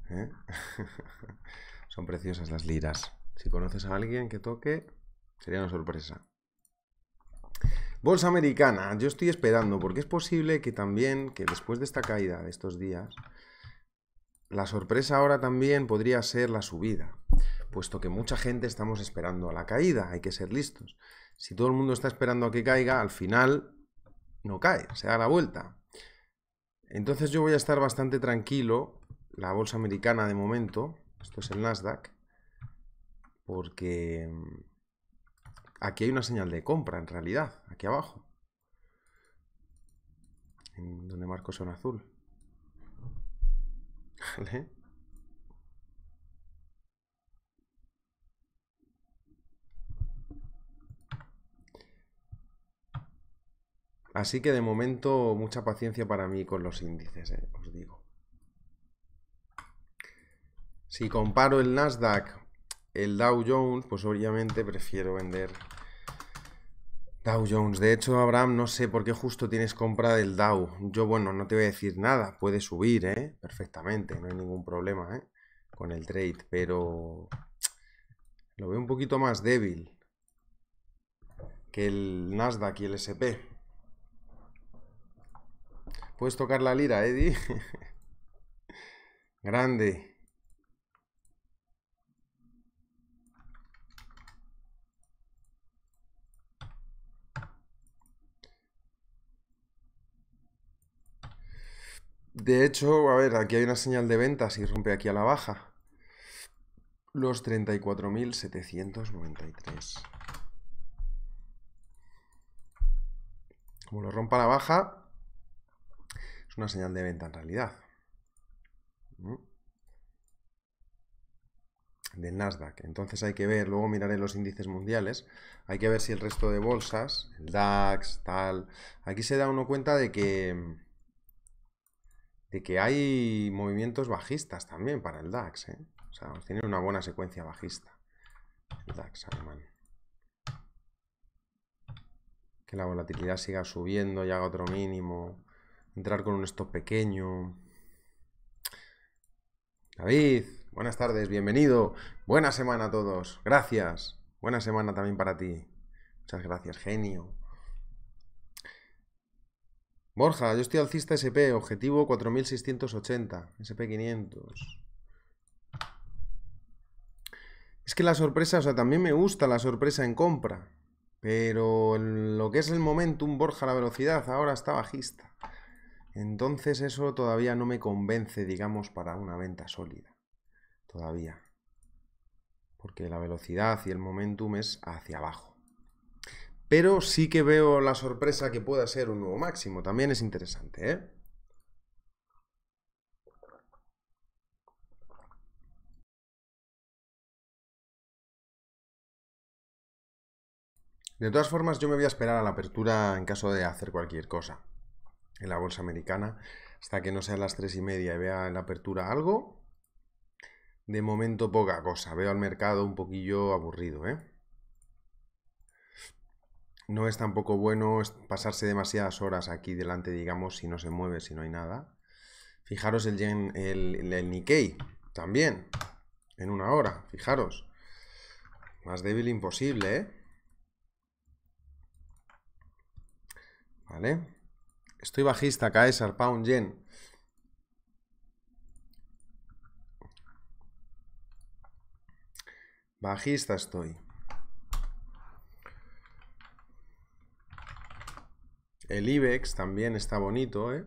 ¿eh? Son preciosas las liras. Si conoces a alguien que toque, sería una sorpresa. Bolsa americana, yo estoy esperando, porque es posible que también, que después de esta caída de estos días, la sorpresa ahora también podría ser la subida, puesto que mucha gente estamos esperando a la caída, hay que ser listos. Si todo el mundo está esperando a que caiga, al final no cae, se da la vuelta. Entonces yo voy a estar bastante tranquilo, la bolsa americana de momento, esto es el Nasdaq, porque mm, aquí hay una señal de compra en realidad, aquí abajo, en donde marco son azul. ¿Vale? Así que de momento mucha paciencia para mí con los índices, eh, os digo. Si comparo el Nasdaq, el Dow Jones, pues obviamente prefiero vender Dow Jones. De hecho, Abraham, no sé por qué justo tienes compra del Dow. Yo, bueno, no te voy a decir nada. Puede subir, ¿eh? Perfectamente, no hay ningún problema, ¿eh? Con el trade, pero lo veo un poquito más débil que el Nasdaq y el SP. Puedes tocar la lira, Eddie. Grande. De hecho, a ver, aquí hay una señal de ventas y rompe aquí a la baja. Los 34.793. Como lo rompa a la baja, una señal de venta en realidad. Del Nasdaq. Entonces hay que ver, luego miraré los índices mundiales, hay que ver si el resto de bolsas, el DAX, tal. Aquí se da uno cuenta de que de que hay movimientos bajistas también para el DAX. ¿eh? O sea, tiene una buena secuencia bajista. El DAX alemán. Que la volatilidad siga subiendo y haga otro mínimo. Entrar con un stop pequeño. David, buenas tardes, bienvenido. Buena semana a todos. Gracias. Buena semana también para ti. Muchas gracias, genio. Borja, yo estoy alcista SP, objetivo 4680, SP500. Es que la sorpresa, o sea, también me gusta la sorpresa en compra. Pero lo que es el momentum, Borja, la velocidad, ahora está bajista. Entonces eso todavía no me convence, digamos, para una venta sólida. Todavía. Porque la velocidad y el momentum es hacia abajo. Pero sí que veo la sorpresa que pueda ser un nuevo máximo. También es interesante, ¿eh? De todas formas, yo me voy a esperar a la apertura en caso de hacer cualquier cosa en la bolsa americana. hasta que no sean las tres y media y vea en la apertura algo. De momento poca cosa. Veo al mercado un poquillo aburrido, ¿eh? No es tampoco bueno pasarse demasiadas horas aquí delante, digamos, si no se mueve, si no hay nada. Fijaros el, el, el Nikkei, también, en una hora, fijaros. Más débil imposible, ¿eh? ¿Vale? Estoy bajista, Caesar, Pound, Yen. Bajista estoy. El IBEX también está bonito, ¿eh?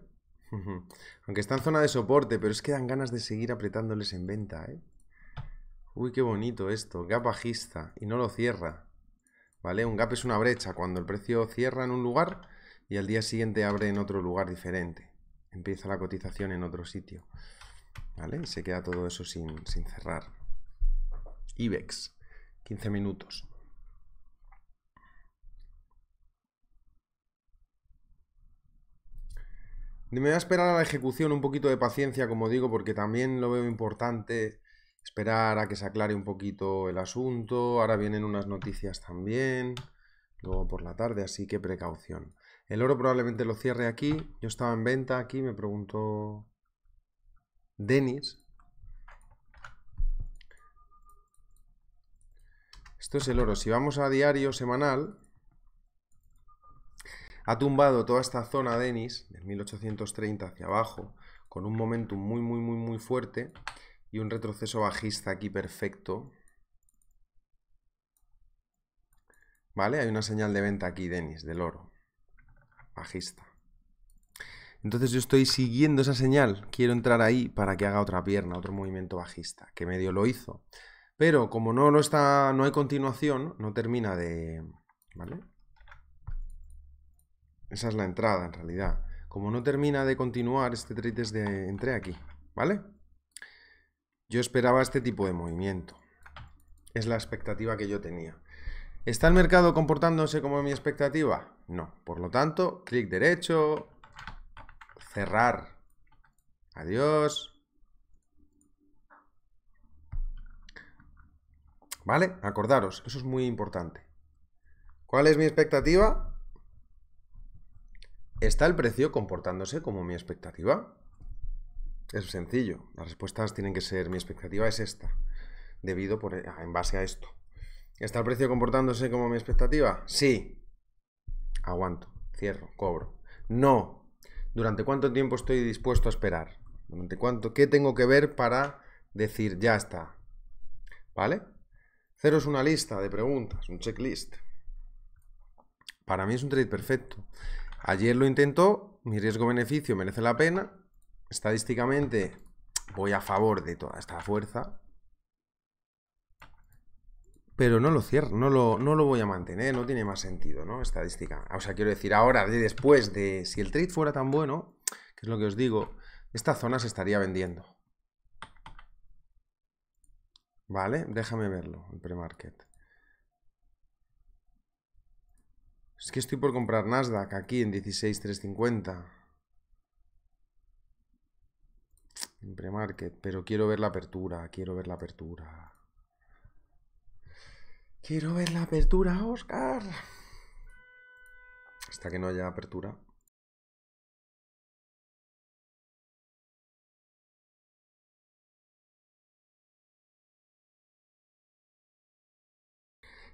Aunque está en zona de soporte, pero es que dan ganas de seguir apretándoles en venta, ¿eh? Uy, qué bonito esto. Gap bajista y no lo cierra. ¿Vale? Un gap es una brecha cuando el precio cierra en un lugar y al día siguiente abre en otro lugar diferente. Empieza la cotización en otro sitio. ¿Vale? Y se queda todo eso sin, sin cerrar. IBEX, 15 minutos. Me voy a esperar a la ejecución un poquito de paciencia, como digo, porque también lo veo importante esperar a que se aclare un poquito el asunto. Ahora vienen unas noticias también, luego por la tarde, así que precaución. El oro probablemente lo cierre aquí. Yo estaba en venta aquí, me preguntó Denis. Esto es el oro. Si vamos a diario semanal, ha tumbado toda esta zona Denis, del 1830 hacia abajo, con un momentum muy, muy, muy, muy fuerte y un retroceso bajista aquí perfecto. ¿Vale? Hay una señal de venta aquí, Denis, del oro. Bajista. Entonces yo estoy siguiendo esa señal. Quiero entrar ahí para que haga otra pierna, otro movimiento bajista, que medio lo hizo. Pero como no lo está, no hay continuación, no termina de, ¿vale? Esa es la entrada en realidad. Como no termina de continuar este trade desde entré aquí, ¿vale? Yo esperaba este tipo de movimiento. Es la expectativa que yo tenía. ¿Está el mercado comportándose como mi expectativa? No. Por lo tanto, clic derecho, cerrar. Adiós. ¿Vale? Acordaros, eso es muy importante. ¿Cuál es mi expectativa? ¿Está el precio comportándose como mi expectativa? Es sencillo. Las respuestas tienen que ser, mi expectativa es esta, debido por, en base a esto. ¿Está el precio comportándose como mi expectativa? Sí. Aguanto, cierro, cobro. No. ¿Durante cuánto tiempo estoy dispuesto a esperar? ¿Durante cuánto? ¿Qué tengo que ver para decir ya está? ¿Vale? Cero es una lista de preguntas, un checklist. Para mí es un trade perfecto. Ayer lo intentó, mi riesgo-beneficio merece la pena. Estadísticamente voy a favor de toda esta fuerza. Pero no lo cierro, no lo, no lo voy a mantener, no tiene más sentido, ¿no? Estadística. O sea, quiero decir, ahora, después de, si el trade fuera tan bueno, que es lo que os digo, esta zona se estaría vendiendo. Vale, déjame verlo, el premarket. Es que estoy por comprar Nasdaq aquí en 16.350. En premarket, pero quiero ver la apertura, quiero ver la apertura. Quiero ver la apertura, Oscar. Hasta que no haya apertura.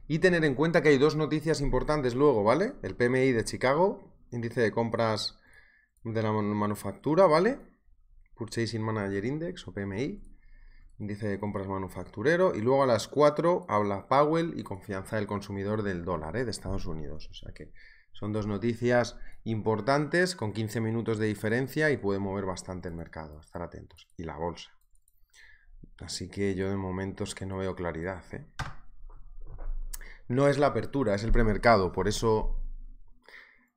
Y tener en cuenta que hay dos noticias importantes luego, ¿vale? El PMI de Chicago, índice de compras de la manufactura, ¿vale? Purchasing Manager Index o PMI, índice de compras manufacturero. Y luego a las 4 habla Powell y confianza del consumidor del dólar, ¿eh? De Estados Unidos. O sea que son dos noticias importantes con 15 minutos de diferencia y puede mover bastante el mercado. Estar atentos. Y la bolsa. Así que yo de momento es que no veo claridad, ¿eh? no es la apertura, es el premercado. Por eso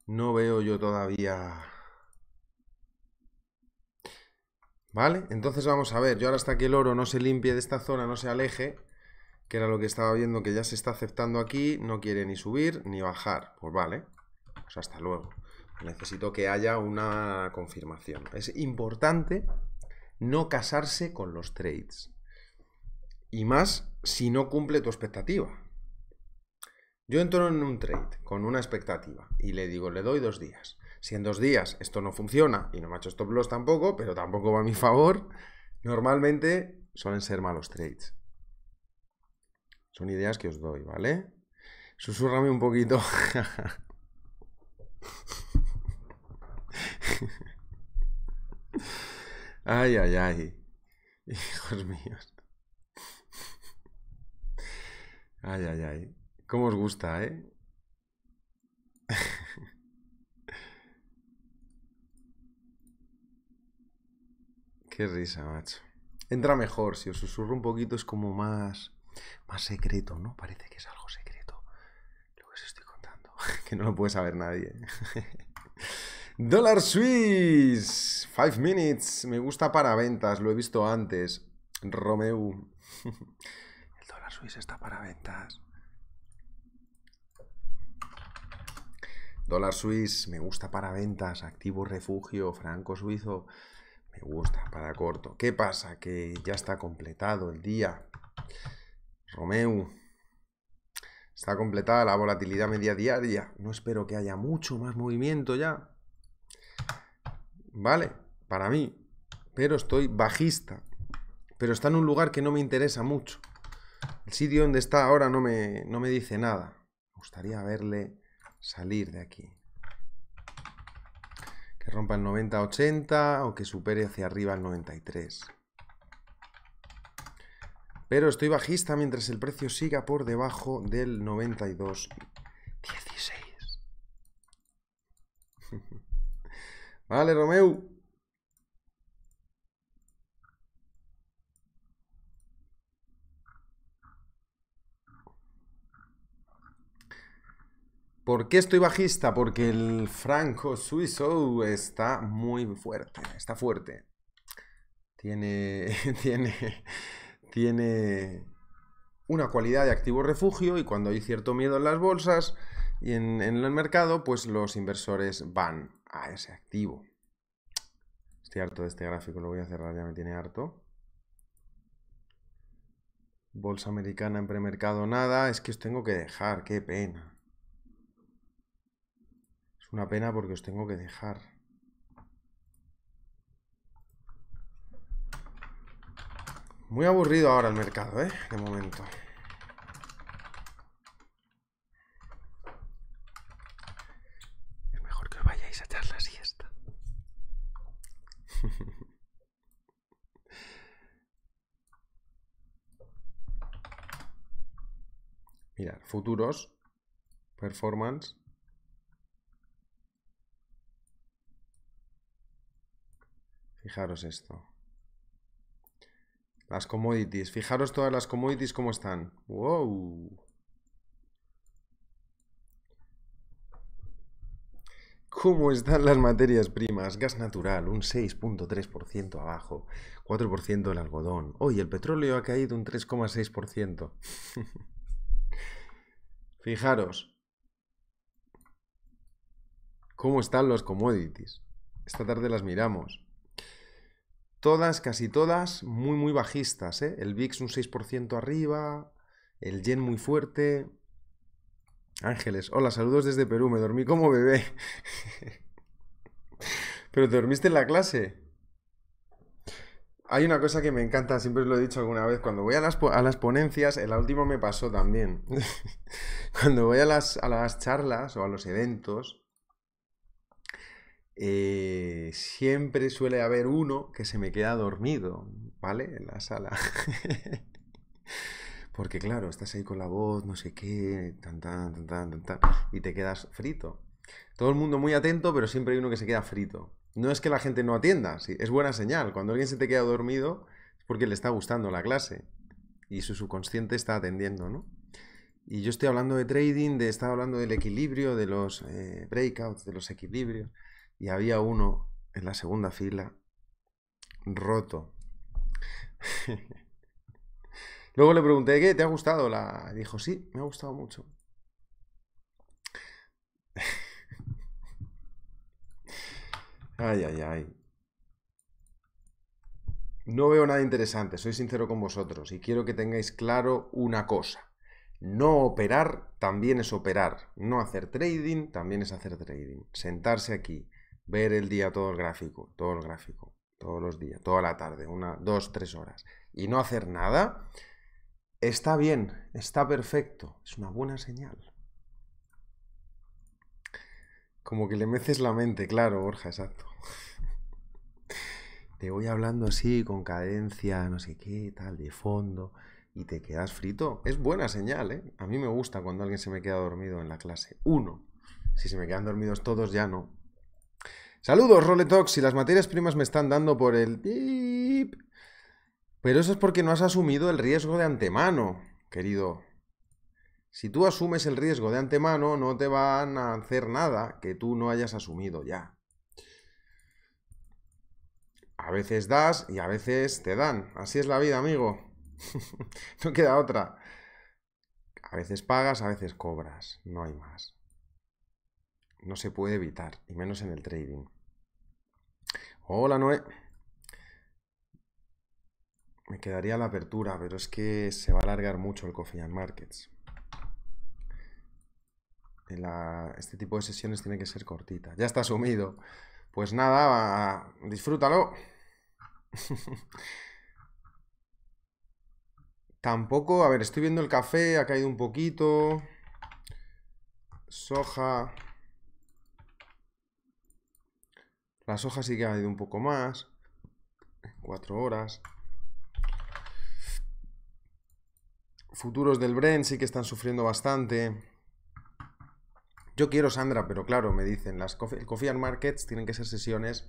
no veo yo todavía... ¿Vale? Entonces vamos a ver. Yo ahora hasta que el oro no se limpie de esta zona, no se aleje, que era lo que estaba viendo que ya se está aceptando aquí, no quiere ni subir ni bajar. Pues vale. Pues hasta luego. Necesito que haya una confirmación. Es importante no casarse con los trades. Y más si no cumple tu expectativa. Yo entro en un trade con una expectativa y le digo, le doy dos días. Si en dos días esto no funciona y no me ha hecho stop loss tampoco, pero tampoco va a mi favor, normalmente suelen ser malos trades. Son ideas que os doy, ¿vale? Susurrame un poquito. ay, ay, ay. Hijos míos. Ay, ay, ay. ¿Cómo os gusta, eh? Qué risa, macho. Entra mejor, si os susurro un poquito es como más, más secreto, ¿no? Parece que es algo secreto. Lo que os estoy contando, que no lo puede saber nadie. Dólar Swiss, 5 minutes, me gusta para ventas, lo he visto antes. Romeo. El dólar Swiss está para ventas. Dólar Swiss, me gusta para ventas, activo refugio, franco suizo. Me gusta, para corto. ¿Qué pasa? Que ya está completado el día. Romeo. Está completada la volatilidad media diaria. No espero que haya mucho más movimiento ya. Vale, para mí. Pero estoy bajista. Pero está en un lugar que no me interesa mucho. El sitio donde está ahora no me, no me dice nada. Me gustaría verle salir de aquí. Que rompa el 90-80 o que supere hacia arriba el 93. Pero estoy bajista mientras el precio siga por debajo del 92. 16. vale, Romeo. ¿Por qué estoy bajista? Porque el franco suizo está muy fuerte, está fuerte. Tiene, tiene, tiene una cualidad de activo refugio y cuando hay cierto miedo en las bolsas y en, en el mercado, pues los inversores van a ese activo. Estoy harto de este gráfico, lo voy a cerrar, ya me tiene harto. Bolsa americana en premercado, nada, es que os tengo que dejar, qué pena. Es una pena porque os tengo que dejar. Muy aburrido ahora el mercado, ¿eh? De momento. Es mejor que os vayáis a echar la siesta. Mirad, futuros, performance, Fijaros esto. Las commodities. Fijaros todas las commodities cómo están. ¡Wow! ¿Cómo están las materias primas? Gas natural, un 6.3% abajo. 4% el algodón. Hoy el petróleo ha caído un 3,6%. Fijaros. ¿Cómo están los commodities? Esta tarde las miramos. Todas, casi todas, muy, muy bajistas. ¿eh? El VIX un 6% arriba, el yen muy fuerte. Ángeles, hola, saludos desde Perú, me dormí como bebé. ¿Pero te dormiste en la clase? Hay una cosa que me encanta, siempre os lo he dicho alguna vez, cuando voy a las, a las ponencias, en la última me pasó también. cuando voy a las, a las charlas o a los eventos, eh, siempre suele haber uno que se me queda dormido, ¿vale? En la sala. Porque claro, estás ahí con la voz, no sé qué, tan, y te quedas frito. Todo el mundo muy atento, pero siempre hay uno que se queda frito. No es que la gente no atienda, sí, es buena señal. Cuando alguien se te queda dormido es porque le está gustando la clase y su subconsciente está atendiendo, ¿no? Y yo estoy hablando de trading, de estar hablando del equilibrio, de los eh, breakouts, de los equilibrios y había uno en la segunda fila roto. Luego le pregunté, ¿qué? ¿Te ha gustado? La... dijo, sí, me ha gustado mucho. Ay, ay, ay. No veo nada interesante, soy sincero con vosotros y quiero que tengáis claro una cosa. No operar también es operar. No hacer trading también es hacer trading. Sentarse aquí, ver el día todo el gráfico, todo el gráfico, todos los días, toda la tarde, una, dos, tres horas, y no hacer nada, está bien, está perfecto, es una buena señal. Como que le meces la mente, claro, Borja, exacto. Te voy hablando así, con cadencia, no sé qué, tal, de fondo, y te quedas frito. Es buena señal, ¿eh? A mí me gusta cuando alguien se me queda dormido en la clase. Uno. Si se me quedan dormidos todos, ya no. Saludos, Roletox. Si las materias primas me están dando por el... Pero eso es porque no has asumido el riesgo de antemano, querido si tú asumes el riesgo de antemano, no te van a hacer nada que tú no hayas asumido ya. A veces das y a veces te dan. Así es la vida, amigo. no queda otra. A veces pagas, a veces cobras. No hay más. No se puede evitar, y menos en el trading. Hola, Noé. Me quedaría la apertura, pero es que se va a alargar mucho el Coffee and Markets este tipo de sesiones tiene que ser cortita. Ya está sumido. Pues nada, disfrútalo. Tampoco, a ver, estoy viendo el café, ha caído un poquito. Soja. La soja sí que ha caído un poco más. Cuatro horas. Futuros del Brent sí que están sufriendo bastante. Yo quiero Sandra, pero claro, me dicen, las coffee, coffee and markets tienen que ser sesiones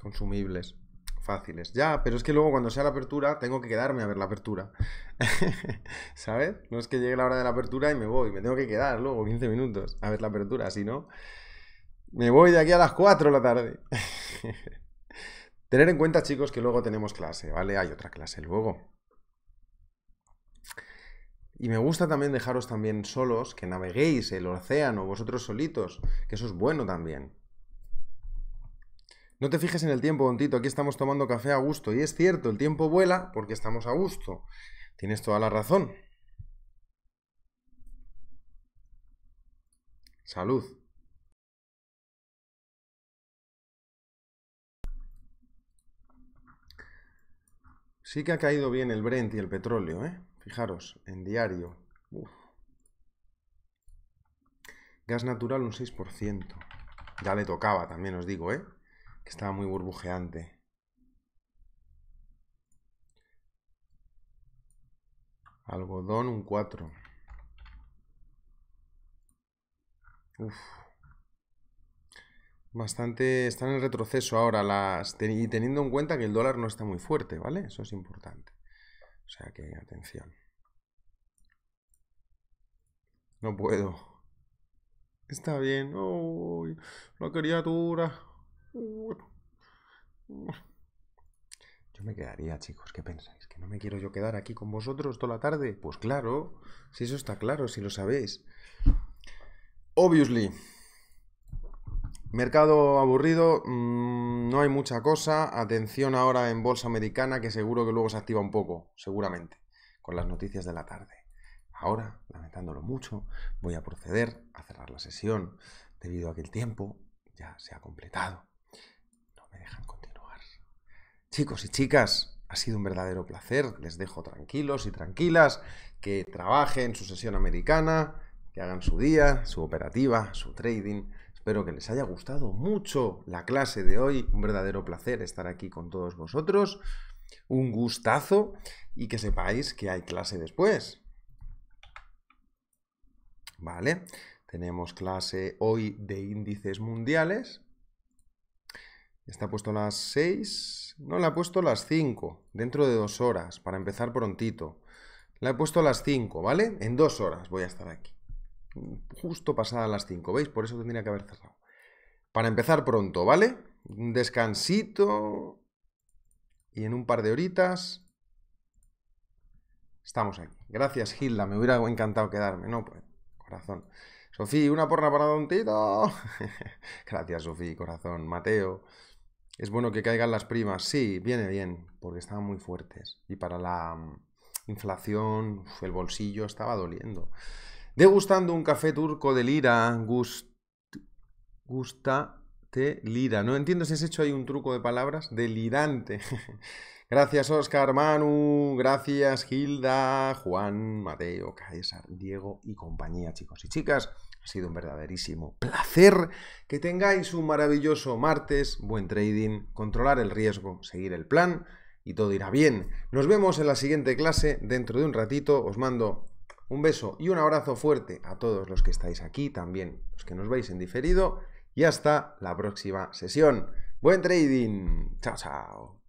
consumibles, fáciles. Ya, pero es que luego cuando sea la apertura tengo que quedarme a ver la apertura. ¿Sabes? No es que llegue la hora de la apertura y me voy, me tengo que quedar luego 15 minutos a ver la apertura, si no, me voy de aquí a las 4 de la tarde. Tener en cuenta, chicos, que luego tenemos clase, ¿vale? Hay otra clase luego. Y me gusta también dejaros también solos, que naveguéis el océano vosotros solitos, que eso es bueno también. No te fijes en el tiempo, Tito, aquí estamos tomando café a gusto. Y es cierto, el tiempo vuela porque estamos a gusto. Tienes toda la razón. Salud. Sí que ha caído bien el Brent y el petróleo, ¿eh? Fijaros, en diario. Gas natural un 6%. Ya le tocaba también, os digo, ¿eh? Que estaba muy burbujeante. Algodón un 4. Uf. Bastante, están en retroceso ahora las, y teniendo en cuenta que el dólar no está muy fuerte, ¿vale? Eso es importante. O sea que, atención. No puedo. Está bien. Oh, la criatura. Yo me quedaría, chicos. ¿Qué pensáis? ¿Que no me quiero yo quedar aquí con vosotros toda la tarde? Pues claro. Si eso está claro, si lo sabéis. Obviously. Mercado aburrido, mm, no hay mucha cosa. Atención ahora en bolsa americana que seguro que luego se activa un poco, seguramente, con las noticias de la tarde. Ahora, lamentándolo mucho, voy a proceder a cerrar la sesión debido a que el tiempo ya se ha completado. No me dejan continuar. Chicos y chicas, ha sido un verdadero placer. Les dejo tranquilos y tranquilas que trabajen su sesión americana, que hagan su día, su operativa, su trading Espero que les haya gustado mucho la clase de hoy. Un verdadero placer estar aquí con todos vosotros. Un gustazo y que sepáis que hay clase después. Vale, tenemos clase hoy de índices mundiales. Está puesto a las 6. No, la he puesto a las 5, dentro de dos horas, para empezar prontito. La he puesto a las 5, ¿vale? En dos horas voy a estar aquí justo pasadas las 5, ¿veis? Por eso tendría que haber cerrado. Para empezar pronto, ¿vale? Un descansito y en un par de horitas estamos aquí. Gracias, Hilda, me hubiera encantado quedarme, no, pues, corazón. Sofía, una porra para Don Tito. Gracias, Sofía, corazón. Mateo. Es bueno que caigan las primas. Sí, viene bien, porque estaban muy fuertes. Y para la mm, inflación, el bolsillo estaba doliendo. Degustando un café turco de lira, gust... gusta te lira. No entiendo si has hecho ahí un truco de palabras. Delirante. Gracias, Oscar, Manu, gracias, Gilda, Juan, Mateo, César, Diego y compañía, chicos y chicas. Ha sido un verdaderísimo placer que tengáis un maravilloso martes, buen trading, controlar el riesgo, seguir el plan y todo irá bien. Nos vemos en la siguiente clase dentro de un ratito. Os mando un beso y un abrazo fuerte a todos los que estáis aquí, también los que nos veis en diferido y hasta la próxima sesión. Buen trading. Chao, chao.